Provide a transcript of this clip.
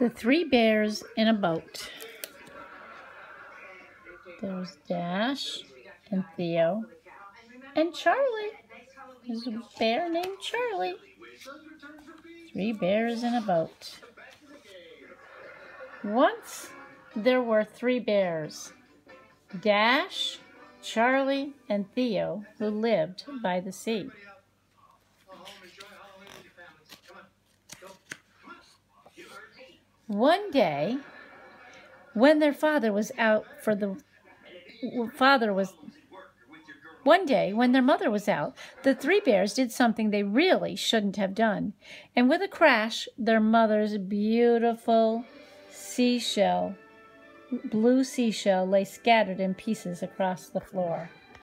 The Three Bears in a Boat. There's Dash and Theo and Charlie. There's a bear named Charlie. Three bears in a boat. Once there were three bears. Dash, Charlie, and Theo, who lived by the sea. One day, when their father was out for the father was one day, when their mother was out, the three bears did something they really shouldn't have done. And with a crash, their mother's beautiful seashell, blue seashell, lay scattered in pieces across the floor.